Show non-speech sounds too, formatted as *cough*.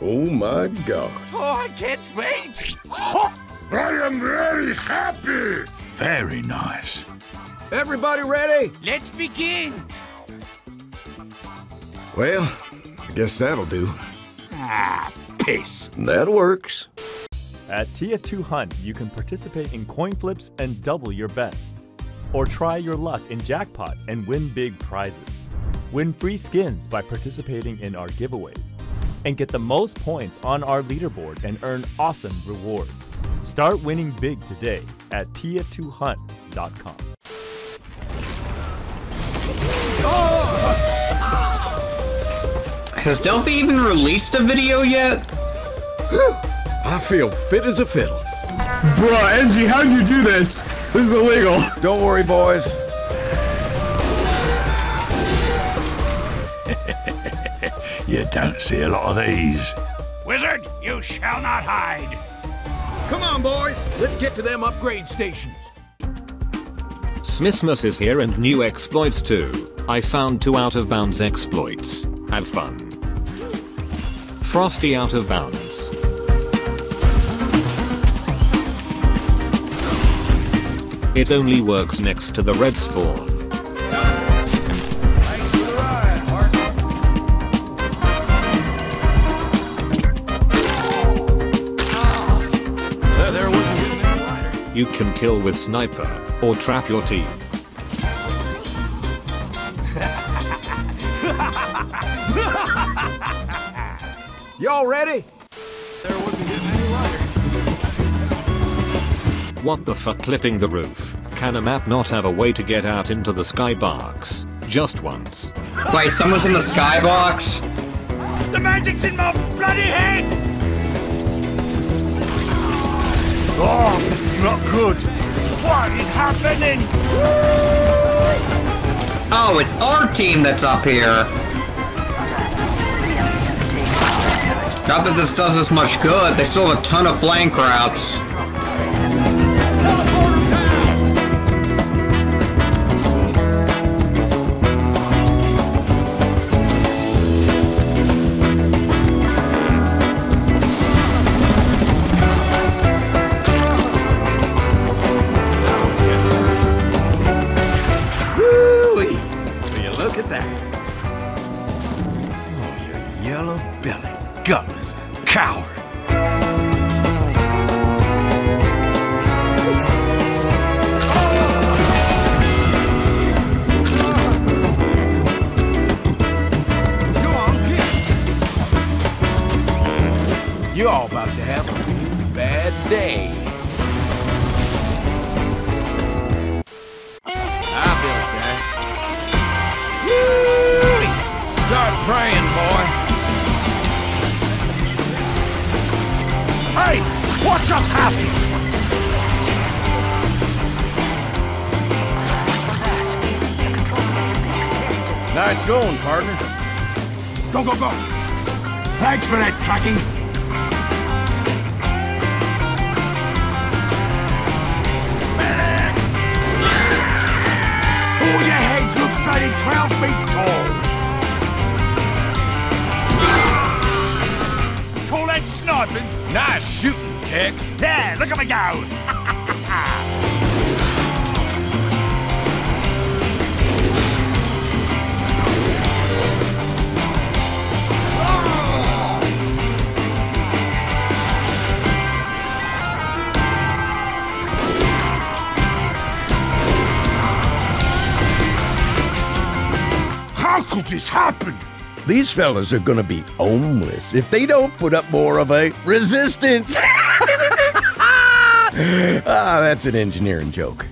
Oh my god. Oh, I can't wait! I am very happy. Very nice. Everybody ready? Let's begin! Well, I guess that'll do. Ah, piss. That works. At TF2 Hunt, you can participate in coin flips and double your bets. Or try your luck in Jackpot and win big prizes. Win free skins by participating in our giveaways. And get the most points on our leaderboard and earn awesome rewards. Start winning big today at tf2hunt.com. Has Delfy even released a video yet? *gasps* I feel fit as a fiddle. Bruh, Engie, how'd you do this? This is illegal. Don't worry, boys. You don't see a lot of these. Wizard, you shall not hide! Come on, boys. Let's get to them upgrade stations. Smissmas is here and new exploits too. I found two out of bounds exploits. Have fun. Frosty out of bounds. It only works next to the red spawn. You can kill with sniper or trap your team. *laughs* Y'all ready? There wasn't any lighter. What the fuck clipping the roof? Can a map not have a way to get out into the skybox? Just once. Wait, someone's in the skybox? The magic's in my bloody head! Oh, this is not good. What is happening? Oh, it's our team that's up here. Not that this does us much good, they still have a ton of flank routes. You all about to have a real bad day. I built that. Woo! Start praying, boy. Hey, what just happened? Nice going, partner. Go, go, go. Thanks for that, Trucky. All your heads look bloody 12 feet tall. Call that sniping? Nice shooting, Tex. There, look at me go! *laughs* How could this happen? These fellas are gonna be homeless if they don't put up more of a resistance. *laughs* ah, that's an engineering joke.